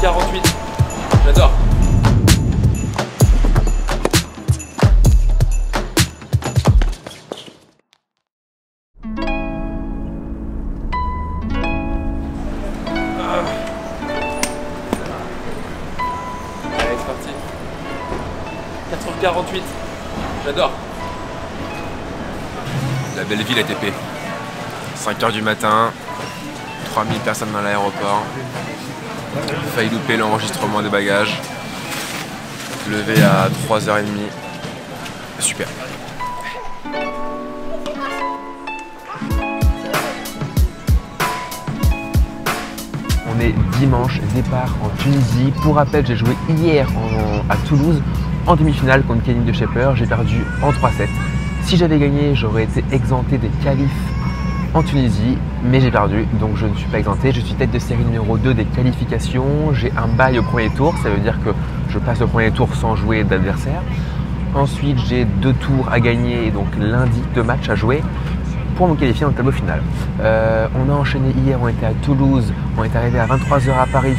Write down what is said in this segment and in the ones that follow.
4h48. J'adore. 4h48. J'adore. La belle ville ATP. 5h du matin, 3000 personnes dans l'aéroport. Failli louper l'enregistrement des bagages. Levé à 3h30. Super. On est dimanche, départ en Tunisie. Pour rappel, j'ai joué hier à Toulouse en demi-finale contre Kenny de Shepherd. J'ai perdu en 3-7. Si j'avais gagné, j'aurais été exempté des qualifs en Tunisie, mais j'ai perdu, donc je ne suis pas exempté. Je suis tête de série numéro 2 des qualifications. J'ai un bail au premier tour, ça veut dire que je passe le premier tour sans jouer d'adversaire. Ensuite, j'ai deux tours à gagner, donc lundi, deux matchs à jouer pour me qualifier dans le tableau final. Euh, on a enchaîné hier, on était à Toulouse, on est arrivé à 23h à Paris,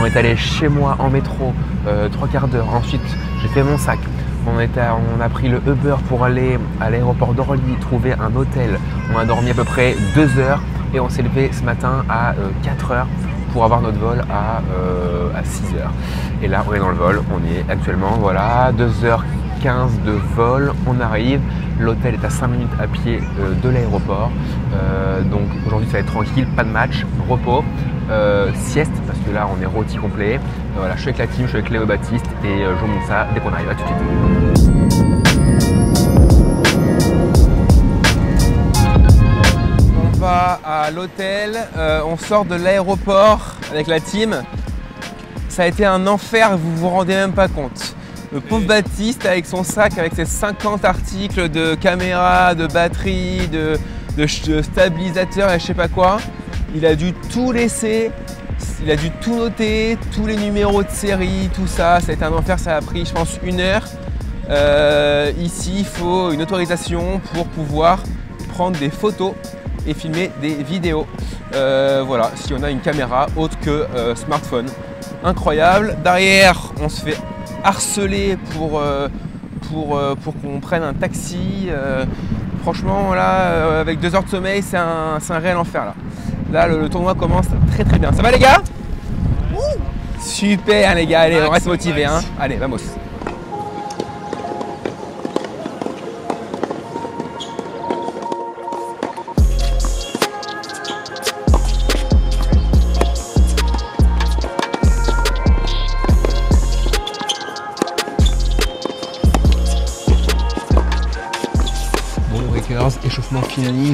on est allé chez moi en métro, euh, trois quarts d'heure. Ensuite, j'ai fait mon sac. On, a pris le Uber pour aller à l'aéroport d'Orly, trouver un hôtel. On a dormi à peu près deux heures et on s'est levé ce matin à 4 heures pour avoir notre vol à, euh, à 6 heures. Et là, on est dans le vol. On est actuellement, voilà, 2h15 de vol. On arrive. L'hôtel est à 5 minutes à pied euh, de l'aéroport. Euh, donc aujourd'hui, ça va être tranquille, pas de match, repos, euh, sieste, parce que là, on est rôti complet. Voilà, je suis avec la team, je suis avec Léo Baptiste et je vous montre ça dès qu'on arrive. À tout de suite. On va à l'hôtel, on sort de l'aéroport avec la team. Ça a été un enfer, vous vous rendez même pas compte. Le pauvre Baptiste avec son sac, avec ses 50 articles de caméra, de batterie, de, stabilisateur et je sais pas quoi, il a dû tout laisser, il a dû tout noter, tous les numéros de série, tout ça. Été un enfer, ça a pris je pense une heure. Euh, ici, il faut une autorisation pour pouvoir prendre des photos et filmer des vidéos. Euh, voilà, si on a une caméra autre que euh, smartphone. Incroyable. Derrière, on se fait harceler pour, euh, pour, euh, pour qu'on prenne un taxi. Euh, franchement, là, avec deux heures de sommeil, c'est un, c'est un réel enfer. Là, là le, le tournoi commence très très bien. Ça va les gars? Super les gars, allez, on reste motivés. Hein. Allez, vamos.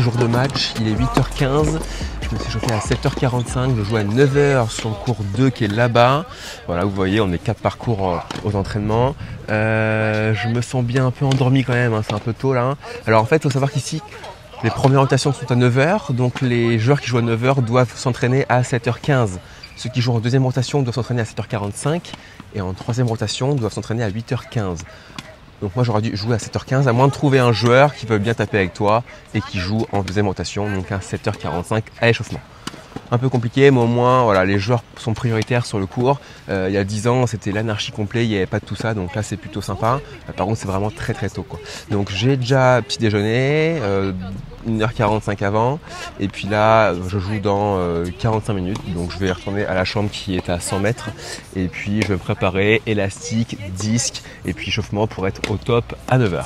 Jour de match, il est 8h15. Je me suis chauffé à 7h45, je joue à 9h sur le cours 2 qui est là-bas. Voilà, vous voyez, on est quatre parcours euh, aux entraînements. Euh, je me sens bien un peu endormi quand même, hein, c'est un peu tôt là. hein. Alors en fait, il faut savoir qu'ici, les premières rotations sont à 9h, donc les joueurs qui jouent à 9h doivent s'entraîner à 7h15. Ceux qui jouent en deuxième rotation doivent s'entraîner à 7h45 et en troisième rotation doivent s'entraîner à 8h15. Donc moi j'aurais dû jouer à 7h15 à moins de trouver un joueur qui veut bien taper avec toi et qui joue en deuxième rotation, donc à 7h45 à échauffement. Un peu compliqué, mais au moins voilà, les joueurs sont prioritaires sur le cours. Euh, il y a 10 ans c'était l'anarchie complète, il n'y avait pas de tout ça, donc là c'est plutôt sympa. Euh, par contre c'est vraiment très très tôt. Donc j'ai déjà petit déjeuner, euh, 1h45 avant, et puis là je joue dans euh, 45 minutes, donc je vais retourner à la chambre qui est à 100 mètres, et puis je vais préparer, élastique, disque, et puis échauffement pour être au top à 9h.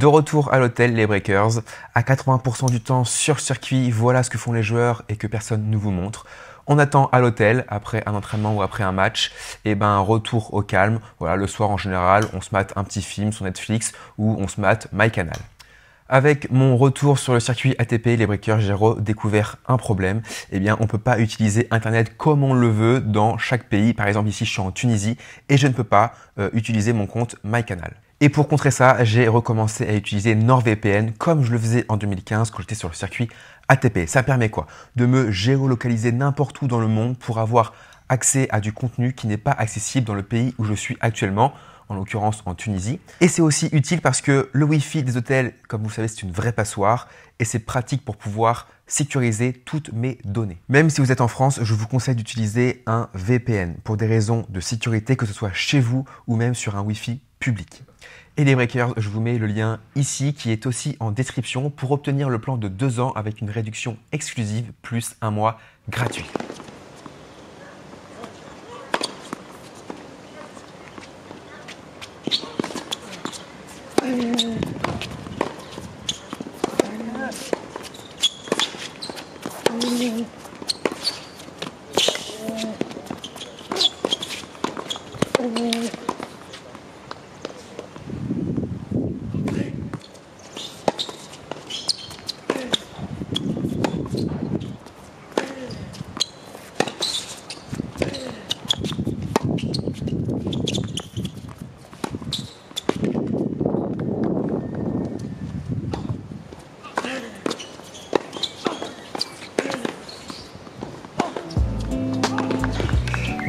De retour à l'hôtel, les Breakers. À 80% du temps sur circuit, voilà ce que font les joueurs et que personne ne vous montre. On attend à l'hôtel après un entraînement ou après un match, et ben un retour au calme. Voilà, le soir en général, on se mate un petit film sur Netflix ou on se mate MyCanal. Avec mon retour sur le circuit ATP, les breakers, j'ai redécouvert un problème. Eh bien, on ne peut pas utiliser Internet comme on le veut dans chaque pays. Par exemple, ici, je suis en Tunisie et je ne peux pas euh, utiliser mon compte MyCanal. Et pour contrer ça, j'ai recommencé à utiliser NordVPN comme je le faisais en 2015 quand j'étais sur le circuit ATP. Ça permet quoi? De me géolocaliser n'importe où dans le monde pour avoir accès à du contenu qui n'est pas accessible dans le pays où je suis actuellement en l'occurrence en Tunisie. Et c'est aussi utile parce que le Wi-Fi des hôtels, comme vous le savez, c'est une vraie passoire et c'est pratique pour pouvoir sécuriser toutes mes données. Même si vous êtes en France, je vous conseille d'utiliser un VPN pour des raisons de sécurité, que ce soit chez vous ou même sur un Wi-Fi public. Et les breakers, je vous mets le lien ici qui est aussi en description pour obtenir le plan de deux ans avec une réduction exclusive plus un mois gratuit.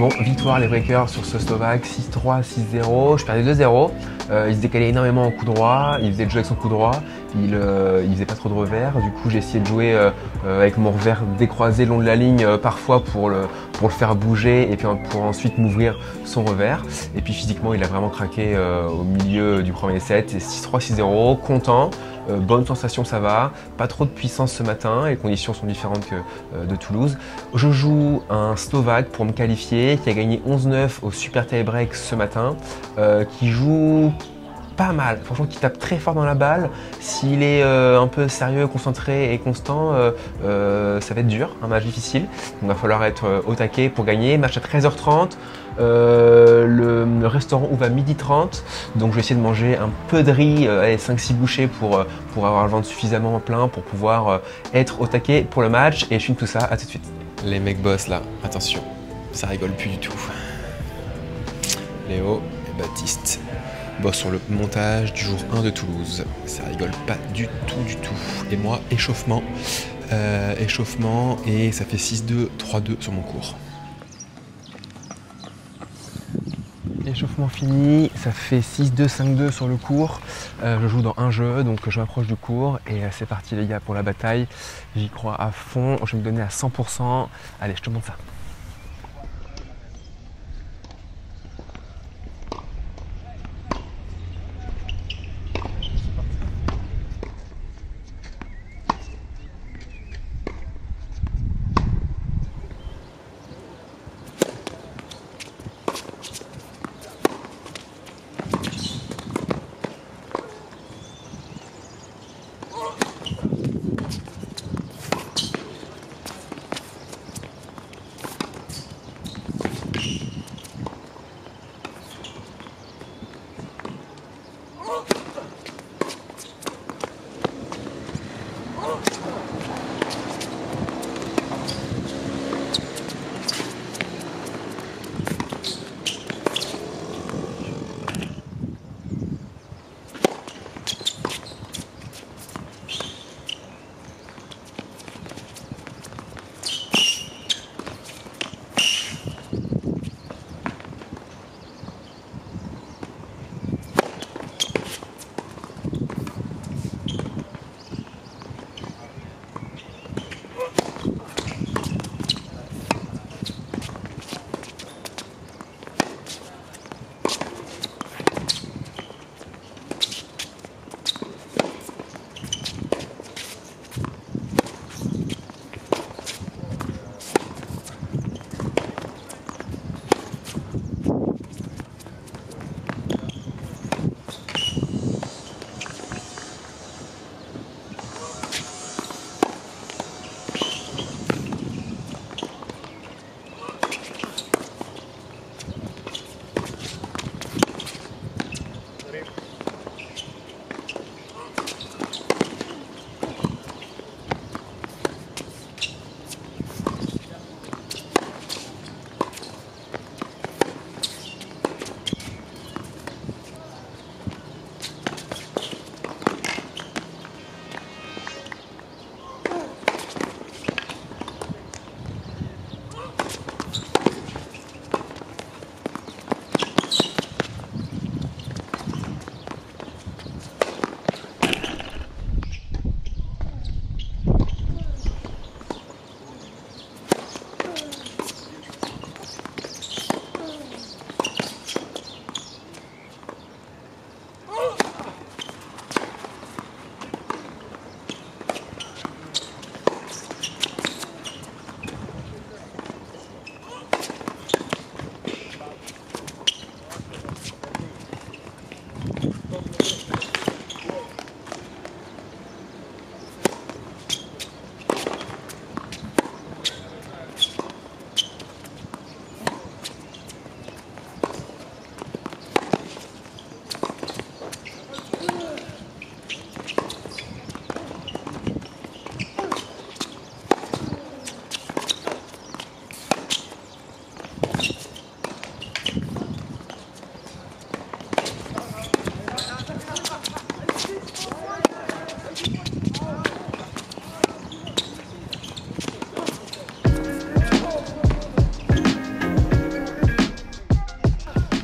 Bon, victoire les breakers sur ce Slovaque, 6-3, 6-0. Je perdais 2-0. Euh, il se décalait énormément en coup droit. Il faisait le jeu avec son coup droit. Il, euh, il faisait pas trop de revers. Du coup, j'ai essayé de jouer euh, avec mon revers décroisé long de la ligne parfois pour le, faire bouger et puis pour ensuite m'ouvrir son revers. Et puis physiquement, il a vraiment craqué au milieu du premier set. 6-3, 6-0, content. Euh, bonne sensation, ça va. Pas trop de puissance ce matin. Les conditions sont différentes que euh, de Toulouse. Je joue un Slovaque pour me qualifier, qui a gagné 11-9 au Super Tie Break ce matin, euh, qui joue pas mal, franchement qui tape très fort dans la balle. S'il est un peu sérieux, concentré et constant, ça va être dur, un match difficile. il va falloir être au taquet pour gagner. Match à 13h30. Euh, le, restaurant ouvre à midi 30, donc je vais essayer de manger un peu de riz, 5-6 euh, bouchées pour, euh, pour avoir le ventre suffisamment plein pour pouvoir être au taquet pour le match. Et je filme tout ça, à tout de suite. Les mecs boss là, attention, ça rigole plus du tout. Léo et Baptiste bossent sur le montage du jour 1 de Toulouse. Ça rigole pas du tout, du tout. Et moi, échauffement. échauffement et ça fait 6-2, 3-2 sur mon cours. Échauffement fini, ça fait 6-2, 5-2 sur le cours. Euh, je joue dans un jeu, donc je m'approche du cours et euh, c'est parti les gars pour la bataille. J'y crois à fond, je vais me donner à 100%. Allez, je te montre ça.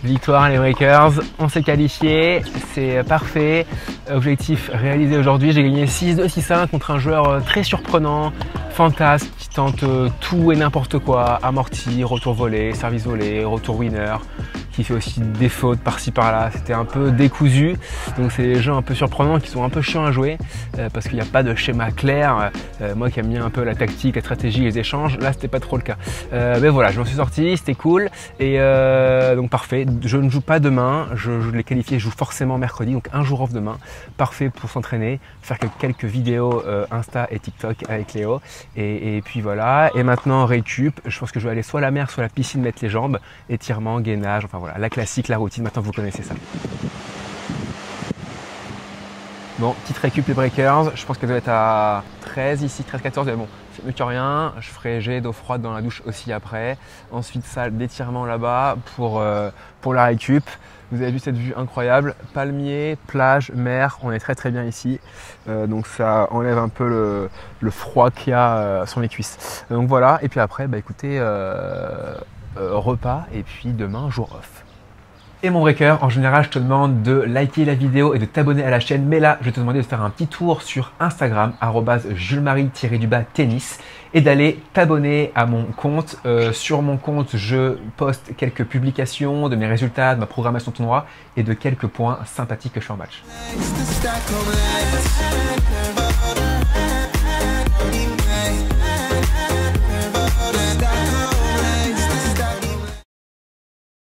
Victoire les Breakers, on s'est qualifié, c'est parfait. Objectif réalisé aujourd'hui, j'ai gagné 6-2, 6-1 contre un joueur euh, très surprenant, fantasme, qui tente euh, tout et n'importe quoi, amorti, retour volé, service volé, retour winner, qui fait aussi des fautes par-ci par-là. C'était un peu décousu. Donc c'est des jeux un peu surprenants qui sont un peu chiants à jouer euh, parce qu'il n'y a pas de schéma clair. Euh, moi qui aime bien un peu la tactique, la stratégie, les échanges, là c'était pas trop le cas. Euh, mais voilà, je m'en suis sorti, c'était cool. Et donc parfait. Je ne joue pas demain. Je, je l'ai qualifié, je joue forcément mercredi, donc un jour off demain. Parfait pour s'entraîner, faire quelques vidéos Insta et TikTok avec Léo. Et, et, puis voilà. Et maintenant récup. Je pense que je vais aller soit à la mer, soit à la piscine mettre les jambes, étirement, gainage, enfin voilà la classique, la routine, maintenant vous connaissez ça. Bon, petite récup les breakers, je pense qu'elle doit être à 13 ici, 13-14, mais bon, c'est mieux que rien. Je ferai jet d'eau froide dans la douche aussi après. Ensuite, salle d'étirement là-bas pour, euh, pour la récup. Vous avez vu cette vue incroyable, palmier, plage, mer, on est très très bien ici. Euh, donc ça enlève un peu le, froid qu'il y a euh, sur mes cuisses. Donc voilà, et puis après, bah écoutez, repas et puis demain, jour off. Et mon breaker, en général, je te demande de liker la vidéo et de t'abonner à la chaîne. Mais là, je te demander de faire un petit tour sur Instagram, julesmarie-du-bas tennis, et d'aller t'abonner à mon compte. Euh, sur mon compte, je poste quelques publications de mes résultats, de ma programmation tournoi et de quelques points sympathiques que je fais en match.